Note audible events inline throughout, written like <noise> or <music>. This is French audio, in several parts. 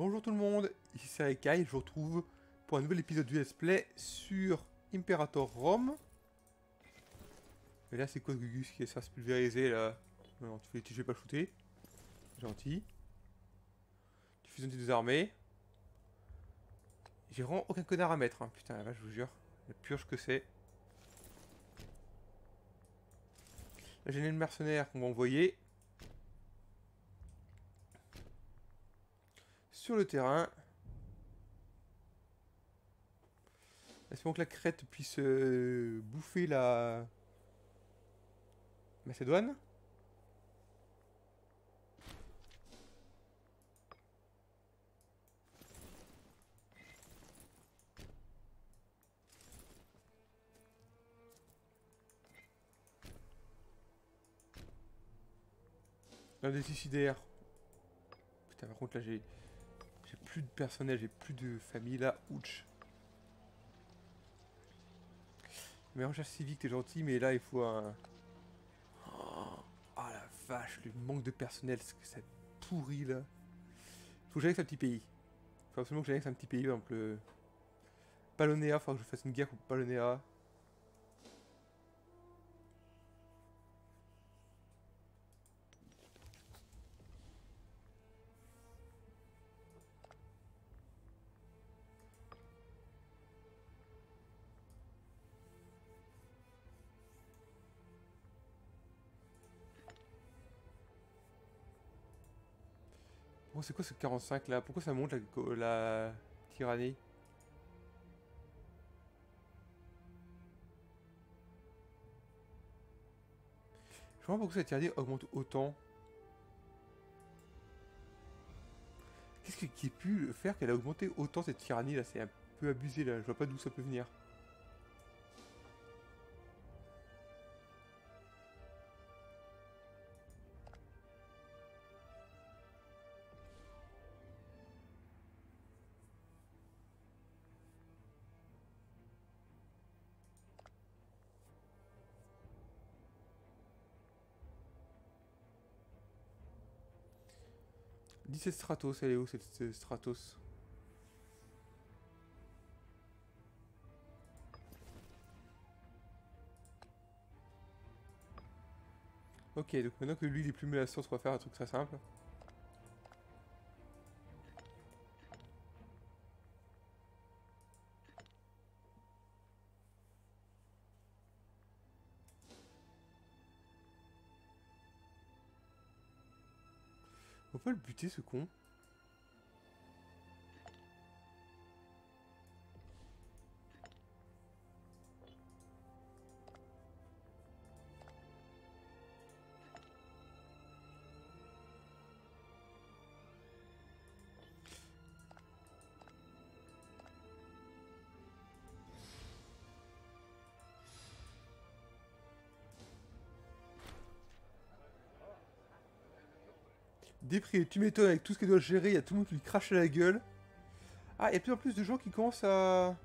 Bonjour tout le monde, ici c'est Rekai, je vous retrouve pour un nouvel épisode du Let's Play sur Imperator Rome. Et là c'est quoi Gugus qui est se pulvériser là? Non, tu fais je vais pas shooter. Gentil. Tu fusionnes tes deux armées. J'ai vraiment aucun connard à mettre, hein. putain là je vous jure. La purge que c'est. Là j'ai le mercenaire qu'on va envoyer. Sur le terrain. Espérons que la crête puisse euh, bouffer la Macédoine? Un des suicidaires. Putain, par contre, là, j'ai... Plus de personnel, j'ai plus de famille là. Ouch. Mais recherche civique, t'es gentil, mais là il faut un. Oh, la vache, le manque de personnel, ce que ça pourri là. Faut que j'aille avec un petit pays. Faut absolument que j'aille avec un petit pays, par exemple. Le... Faut que je fasse une guerre contre Palonéa. C'est quoi ce 45 là? Pourquoi ça monte la, tyrannie? Je pas pourquoi cette tyrannie augmente autant. Qu'est-ce qui a pu faire qu'elle a augmenté autant cette tyrannie là? C'est un peu abusé là, je vois pas d'où ça peut venir. 17 Stratos, elle est où cette Stratos? Ok, donc maintenant que lui il est plus menaçant, on va faire un truc très simple. Le buter ce con? Déprimé, tu m'étonnes avec tout ce qu'elle doit gérer, il y a tout le monde qui lui crache à la gueule. Ah, il de plus en plus de gens qui commencent à...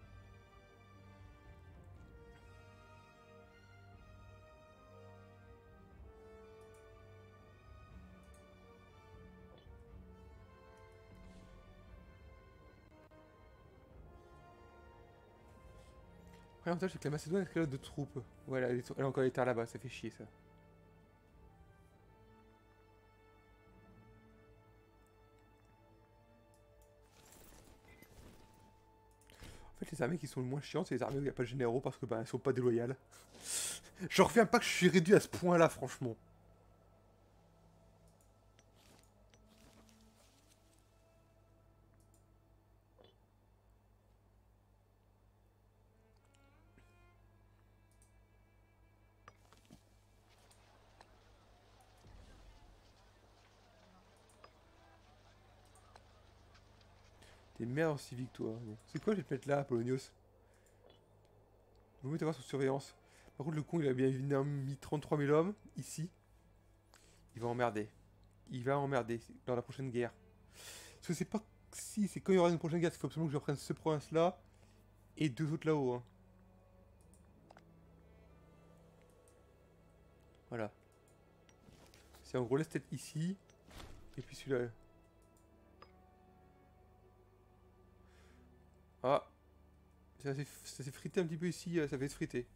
L'avantage c'est que la Macédoine a de troupes. Voilà, elle a encore les terres là-bas, ça fait chier ça. Les armées qui sont le moins chiantes, c'est les armées où il n'y a pas de généraux parce que bah, elles sont pas déloyales. <laughs> je reviens pas que je suis réduit à ce point-là, franchement. Merde civique, toi. C'est quoi, je vais te mettre là, Polonios Vous mettez voir sous surveillance. Par contre, le con, il a bien mis 33 000 hommes, ici. Il va emmerder. Il va emmerder dans la prochaine guerre. Parce que c'est pas si, c'est quand il y aura une prochaine guerre, il faut absolument que je reprenne ce province-là et deux autres là-haut. Hein. Voilà. C'est en gros la tête ici, et puis celui-là. Ah. Ça s'est frité un petit peu ici, euh, ça va se friter.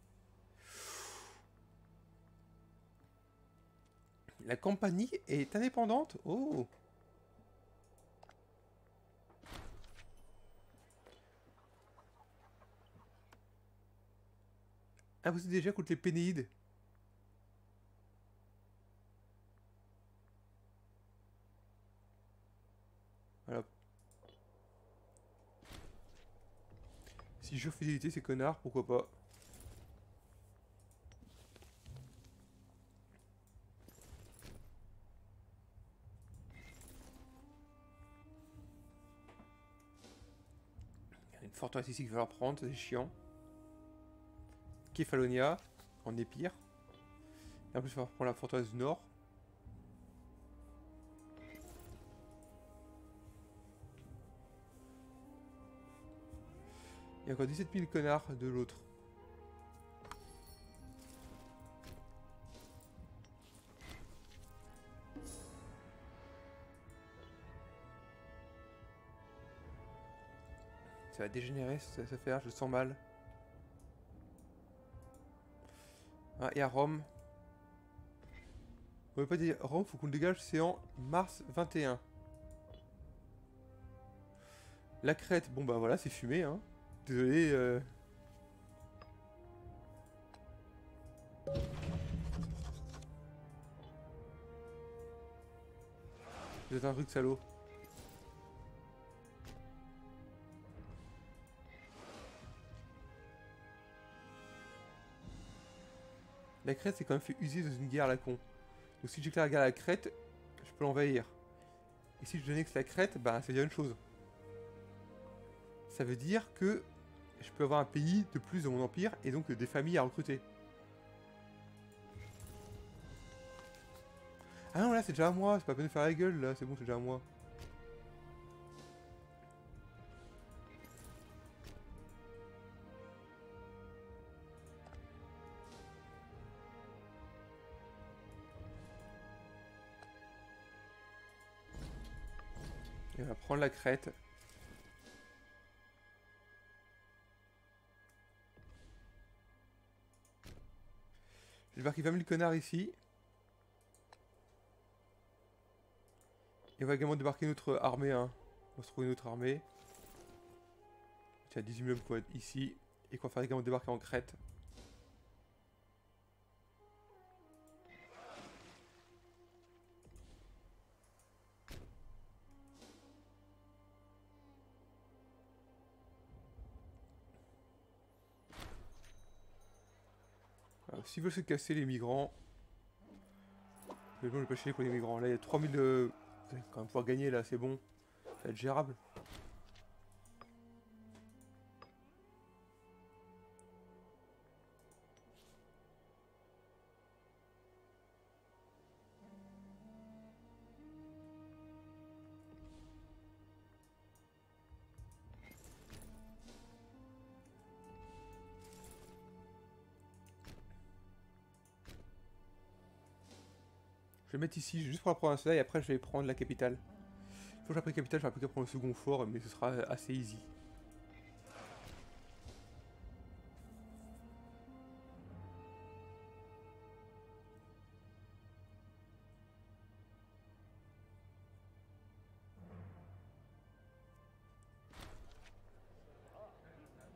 La compagnie est indépendante Oh Ah, vous êtes déjà contre les Pénéides Voilà. Si je fidélité ces connards, pourquoi pas Il y a une forteresse ici qu'il va falloir prendre, c'est chiant. Kefalonia, en Épire. Et en plus, il va falloir prendre la forteresse du Nord. A encore 17 000 connards de l'autre. Ça va dégénérer cette affaire, je le sens mal. Ah, et à Rome. On veut pas dire Rome, faut qu'on le dégage, c'est en mars 21. La crête, bon bah voilà, c'est fumé, hein. Désolé. Euh... Vous êtes un truc salaud. La Crète c'est quand même fait user dans une guerre à la con. Donc si j'éclaire la à la Crète, je peux l'envahir. Et si je que la Crète, bah ça veut dire une chose. Ça veut dire que je peux avoir un pays de plus de mon empire et donc des familles à recruter. Ah non, là c'est déjà à moi, c'est pas peine de faire la gueule là, c'est bon, c'est déjà à moi. Il va prendre la crête. Je vais qu'il va mettre le connard ici. Et on va également débarquer notre armée. Hein. On va se trouver une autre armée. Tiens, 18 000 quoi ici. Et qu'on va faire également débarquer en Crète. S'ils veulent se casser les migrants... Mais bon, je pas chier pour les migrants. Là, il y a 3000... Euh... Vous allez quand même pouvoir gagner, là, c'est bon. Ça va être gérable. Je vais mettre ici juste pour la province là et après je vais prendre la capitale. Une fois que j'ai pris la capitale, je vais plus qu'à prendre le second fort, mais ce sera assez easy.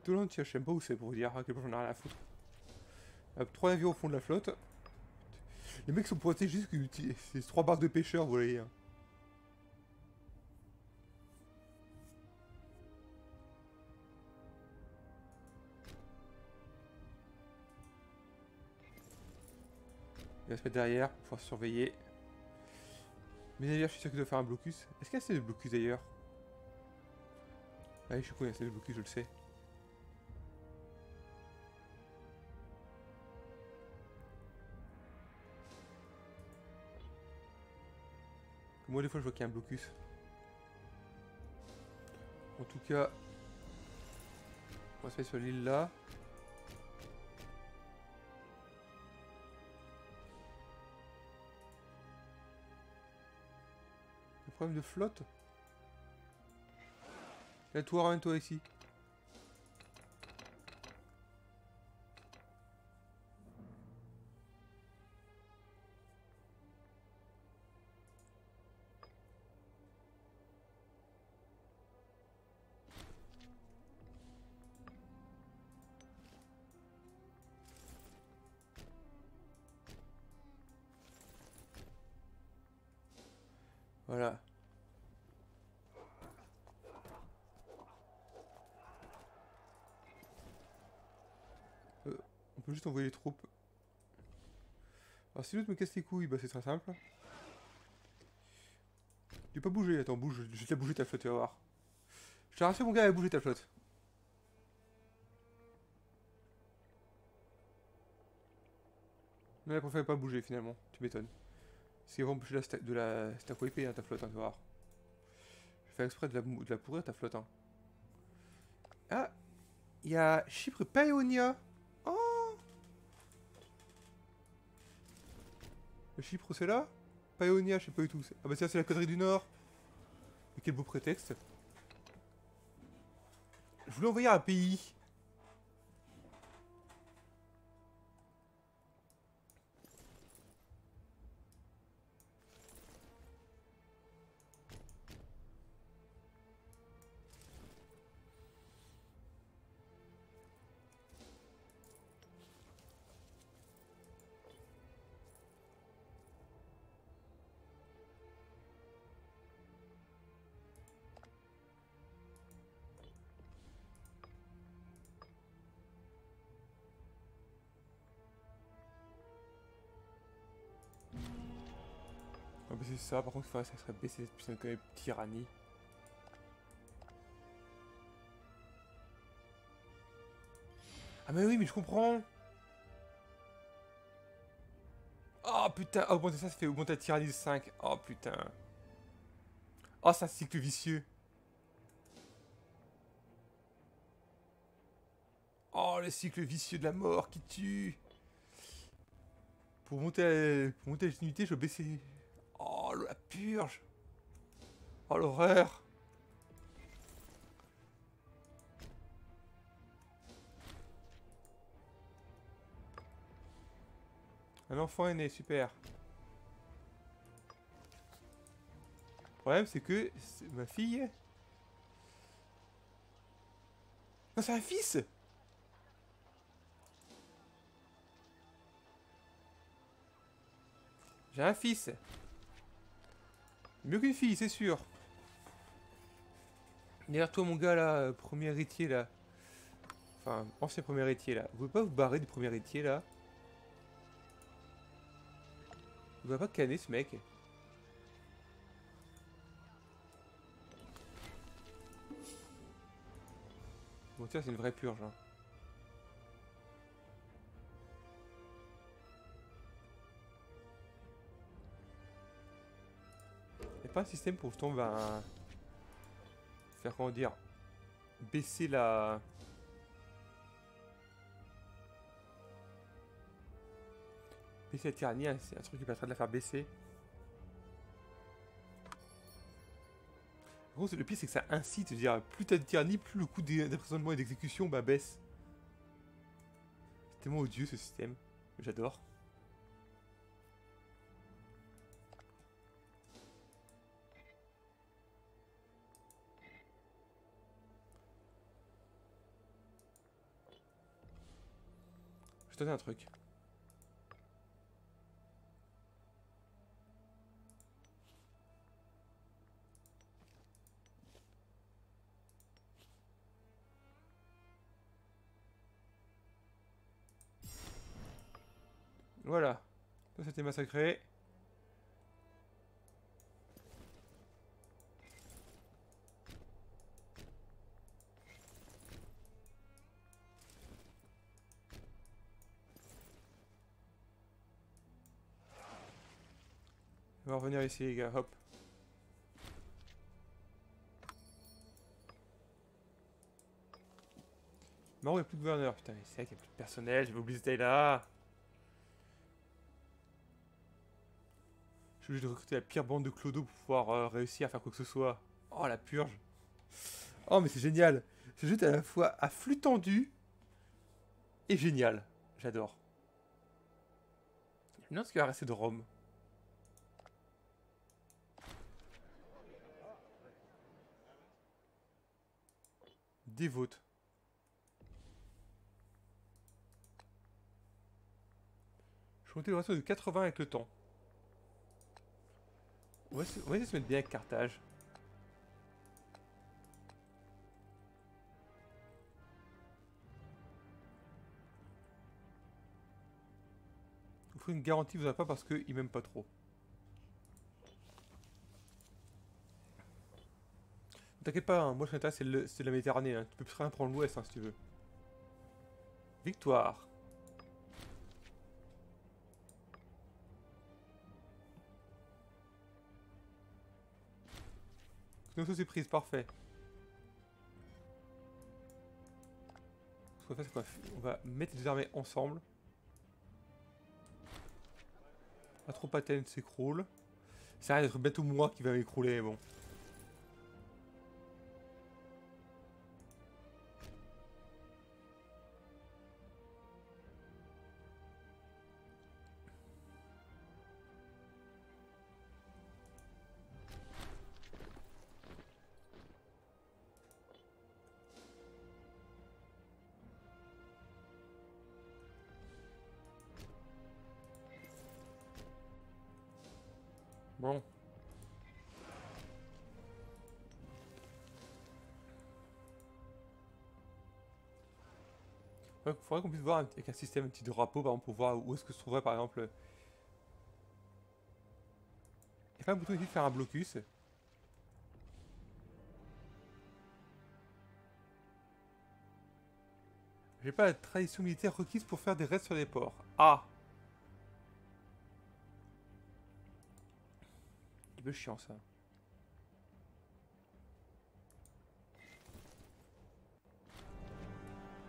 Tout le monde, je sais pas où c'est pour vous dire à quel point j'en ai rien à foutre. Trois navires au fond de la flotte. Les mecs sont pointés juste que c'est trois barques de pêcheurs, vous voyez. Hein. Il va se mettre derrière pour pouvoir surveiller. Mais d'ailleurs, je suis sûr qu'il doit faire un blocus. Est-ce qu'il y a assez de blocus d'ailleurs? Ah, je suis qu'il y a assez de blocus, je le sais. Moi, des fois, je vois qu'il y a un blocus. En tout cas, on va se mettre sur l'île là. Le problème de flotte? La toi, ramène-toi ici. Juste envoyer les troupes. Alors si l'autre me casse les couilles, bah c'est très simple. Tu peux pas bouger, attends, bouge, je vais te bouger ta flotte, tu vas voir. Je te rassure mon gars, a bougé ta flotte. Non, elle préfère pas bouger finalement, tu m'étonnes. C'est vraiment la de la stack hein, ta flotte, hein, tu vas voir. Je fais exprès de la, de la pourrir ta flotte. Hein. Ah Il y a Chypre Paeonia Chypre c'est là? Paeonia, je sais pas du tout. Ah bah ça c'est la connerie du Nord. Mais quel beau prétexte. Je voulais envoyer un pays. Baisser ça, par contre, ça serait baisser cette putain de tyrannie. Ah mais oui, mais je comprends Oh putain, augmenter ça, ça fait augmenter la tyrannie de 5. Oh putain. Oh, c'est un cycle vicieux. Oh, le cycle vicieux de la mort qui tue. Pour monter, pour monter les unités, je vais baisser, Oh, la purge. Oh, l'horreur. Un enfant est né, super. Le problème, c'est que ma fille... Non, c'est un fils. J'ai un fils Mieux qu'une fille, c'est sûr. Derrière toi, mon gars, là, premier héritier, là. Enfin, ancien premier héritier, là. Vous pouvez pas vous barrer du premier héritier, là? Vous va pas canner, ce mec? Bon, tiens, c'est une vraie purge, hein. Pas un système pour justement ben, faire comment dire baisser la baisser la tyrannie hein, c'est un truc qui permettrait de la faire baisser. Le pire c'est que ça incite à dire plus t'as de tyrannie plus le coût d'emprisonnement et d'exécution bah, baisse. C'est tellement odieux ce système. J'adore Je te donner un truc. Voilà. Ça c'était massacré. Ici les gars, hop. Non, il plus de gouverneur, putain, c'est vrai qu'il n'y a plus de personnel, j'avais oublié ce là. Je suis obligé de recruter la pire bande de clodo pour pouvoir euh, réussir à faire quoi que ce soit. Oh, la purge. Oh, mais c'est génial. C'est juste à la fois à flux tendu et génial. J'adore. Je me ce qu'il va rester de Rome. Dévote. Je monter le ratio de 80 avec le temps. On va, se, essayer de se mettre bien avec Carthage. Faut une garantie, vous n'avez pas parce qu'il m'aime pas trop. T'inquiète pas, hein, moi je c'est la Méditerranée, hein. tu peux rien prendre l'ouest hein, si tu veux. Victoire. Ça c'est prise, parfait. Ce qu'on va faire, c'est va mettre les armées ensemble. Atropatène s'écroule. Ça risque d'être bientôt moi qui va m'écrouler. Bon. Il faudrait qu'on puisse voir avec un système un petit drapeau pour voir où est-ce que se trouverait par exemple. Il n'y a pas un bouton ici de faire un blocus. J'ai pas la tradition militaire requise pour faire des raids sur les ports. Ah peu chiant ça.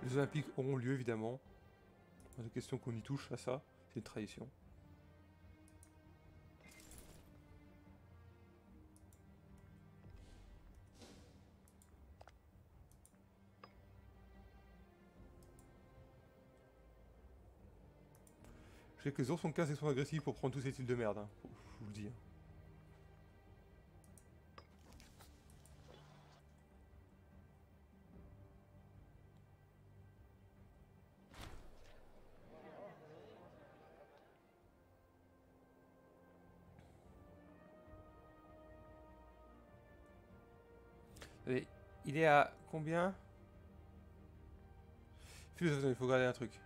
Les Olympiques auront lieu évidemment. Pas de question qu'on y touche à ça, c'est une tradition. Je sais que les ours sont 15 et sont agressifs pour prendre tous ces types de merde, hein. je vous le dis. Il est à combien? Il faut regarder un truc.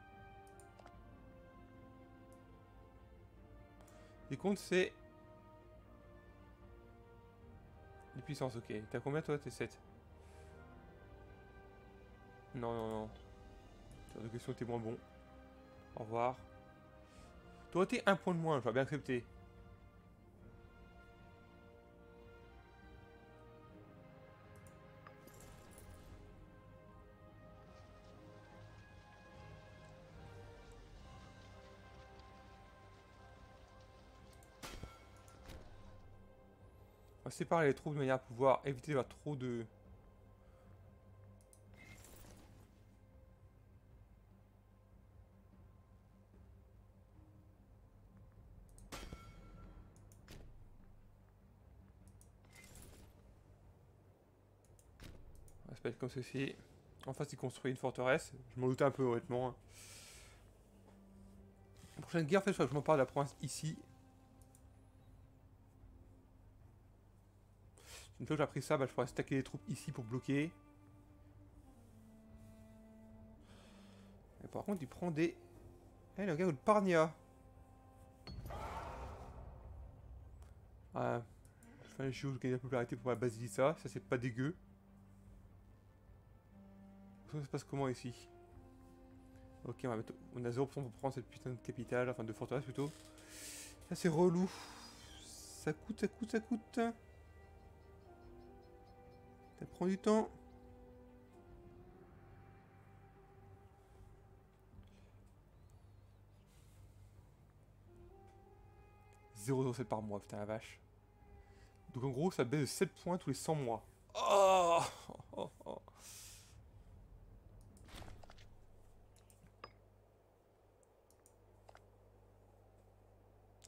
Les comptes, c'est... Les puissances, ok. T'as combien, toi? T'es 7. Non, non, non. Question, t'es moins bon. Au revoir. Toi, t'es un point de moins, je vais bien accepter. Séparer les troupes de manière à pouvoir éviter d'avoir trop de... Ça être comme ceci. En face, il construit une forteresse. Je m'en doutais un peu, honnêtement. La prochaine guerre, en fait, je m'en parle de la province ici. Une fois que j'ai appris ça, bah, je pourrais stacker les troupes ici pour bloquer. Par contre, il prend des... Eh, le gars de Parnia. Ah, enfin, je gagne de la popularité pour ma basilissa, ça c'est pas dégueu. Ça se passe comment ici? Ok, on, va mettre... a 0% pour prendre cette putain de capitale, enfin de forteresse plutôt. Ça c'est relou. Ça coûte, ça coûte, ça coûte. Ça prend du temps. ,07 par mois, putain la vache. Donc en gros, ça baisse de 7 points tous les 100 mois. Oh, oh, oh.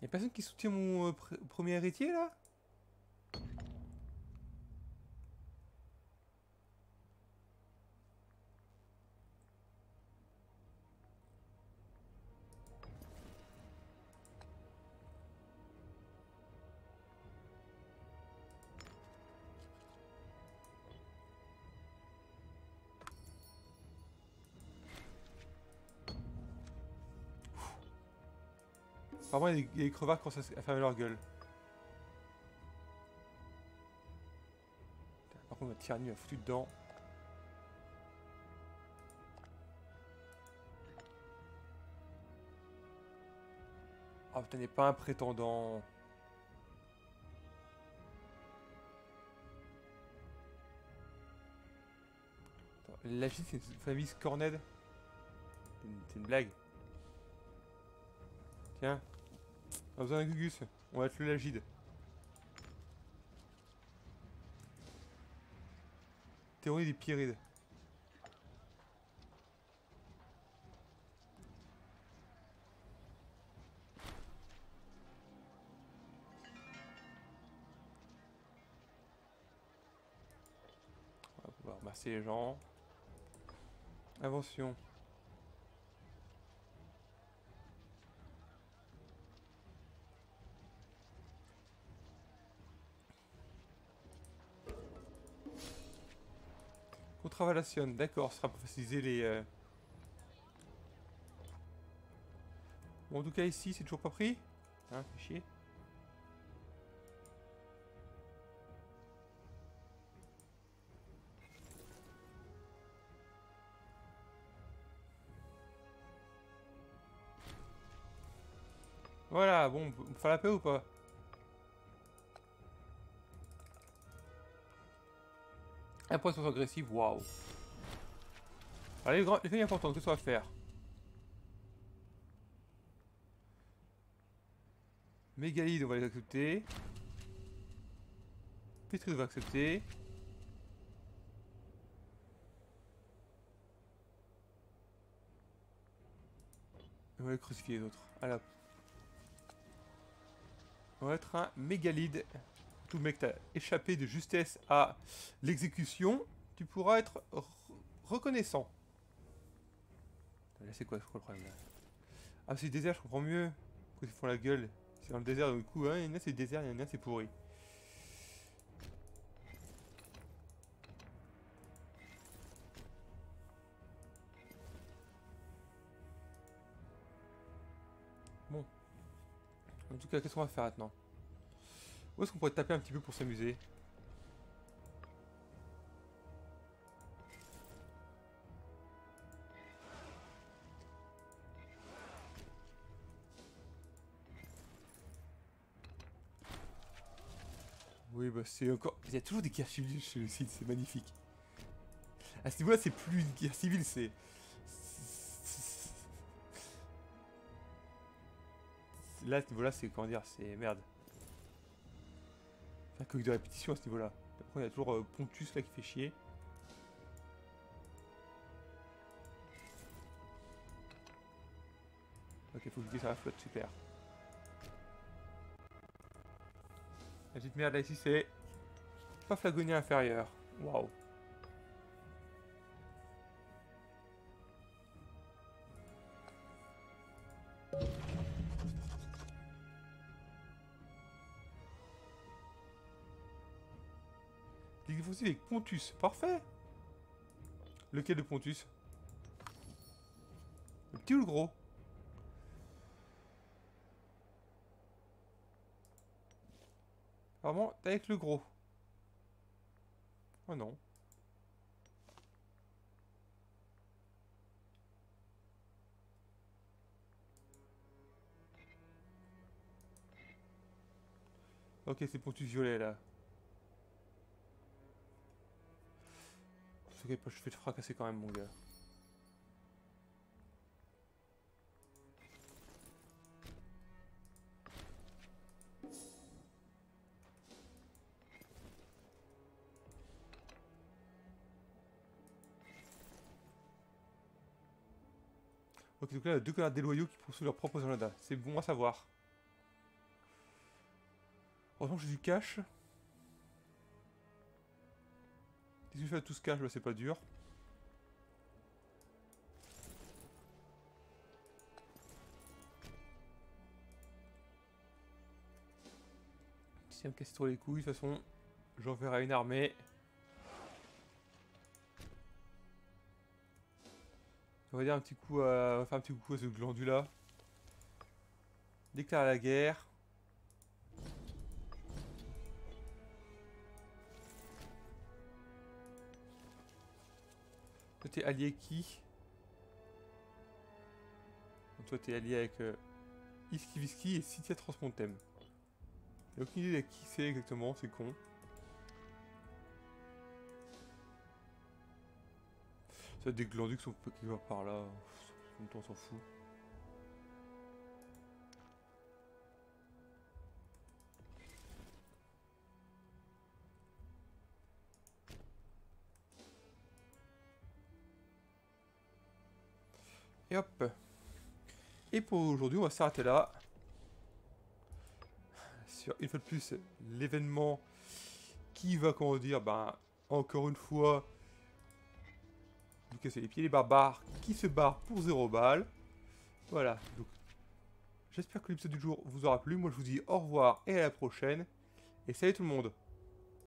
Y'a personne qui soutient mon euh, premier héritier là? Apparemment, il crevards commencent à fermer leur gueule. Par contre, la tyrannie m'a foutu dedans. Ah, putain, n'est pas un prétendant. La c'est une famille Scorned c'est une blague. Tiens. On besoin d'un Gugus. On va être le Lagide. Théorie des Pyrides. On va remercier les gens. Invention. Contravalation, d'accord, sera pour faciliter les... euh, Bon, en tout cas ici, c'est toujours pas pris. Hein, fait chier. Voilà, bon, on peut faire la paix ou pas? Impression agressive, waouh. Allez, les, grands- les familles importantes, qu'est-ce qu'on va faire Mégalide, on va les accepter. Pétrus, on va accepter. On va les crucifier les autres. Alors. On va être un mégalide. Tout mec, t'as échappé de justesse à l'exécution. Tu pourras être re- reconnaissant. Là, c'est quoi, c'est quoi le problème là? Ah, c'est le désert, je comprends mieux. Pourquoi ils font la gueule? C'est dans le désert, du coup, hein, il y en a c'est le désert, il y en a c'est pourri. Bon. En tout cas, qu'est-ce qu'on va faire maintenant? Où est-ce qu'on pourrait taper un petit peu pour s'amuser? Oui, bah c'est encore... Il y a toujours des guerres civiles sur le site, c'est magnifique. À ce niveau-là, c'est plus une guerre civile, c'est... Là, à ce niveau-là, c'est... Comment dire C'est... Merde. Coq de répétition à ce niveau-là. Après, il y a toujours euh, Pontus, là, qui fait chier. Ok, faut que je à la flotte, super. La petite merde là ici c'est Paphlagonie inférieure. Waouh. Ligue défensive avec Pontus, parfait. Lequel de Pontus? Le petit ou le gros? Vraiment, t'es avec le gros. Oh non. Ok, c'est Pontus violet là. Ok, je vais te fracasser quand même, mon gars. Ok, donc là, il y a deux connards déloyaux qui poursuivent leurs propres agendas. C'est bon à savoir. Heureusement j'ai du cash. Je fais à tout ce Bah, c'est pas dur. Si elle me casse trop les couilles, de toute façon, j'enverrai une armée. On va dire un petit coup à... faire un petit coup à ce glandu là. Déclare la guerre. T'es allié qui Toi, t'es allié avec euh, Iskiviski et Citia Transmontem. J'ai aucune idée de qui c'est exactement, c'est con. Ça, des glandus qui sont va par là. On s'en fout. Et hop. Et pour aujourd'hui, on va s'arrêter là. Sur, une fois de plus, l'événement qui va, comment dire, ben, encore une fois, vous casser les pieds, les barbares qui se barrent pour 0 balles. Voilà, j'espère que l'épisode du jour vous aura plu. Moi, je vous dis au revoir et à la prochaine. Et salut tout le monde